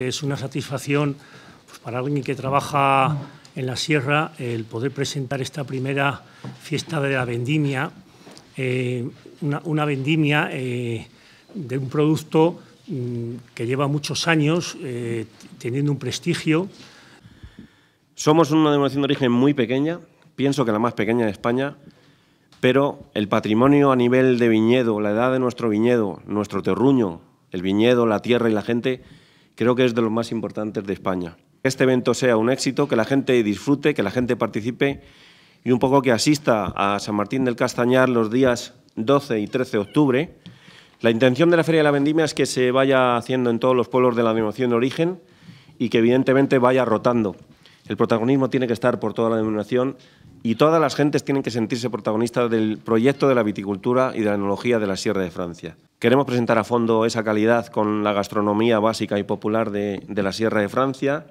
Es una satisfacción pues, para alguien que trabaja en la sierra el poder presentar esta primera fiesta de la vendimia, eh, una, vendimia eh, de un producto mm, que lleva muchos años eh, teniendo un prestigio. Somos una denominación de origen muy pequeña, pienso que la más pequeña de España, pero el patrimonio a nivel de viñedo, la edad de nuestro viñedo, nuestro terruño, el viñedo, la tierra y la gente, creo que es de los más importantes de España. Que este evento sea un éxito, que la gente disfrute, que la gente participe y un poco que asista a San Martín del Castañar los días 12 y 13 de octubre. La intención de la Feria de la Vendimia es que se vaya haciendo en todos los pueblos de la denominación de origen y que evidentemente vaya rotando. El protagonismo tiene que estar por toda la denominación y todas las gentes tienen que sentirse protagonistas del proyecto de la viticultura y de la enología de la Sierra de Francia. Queremos presentar a fondo esa calidad con la gastronomía básica y popular de, la Sierra de Francia,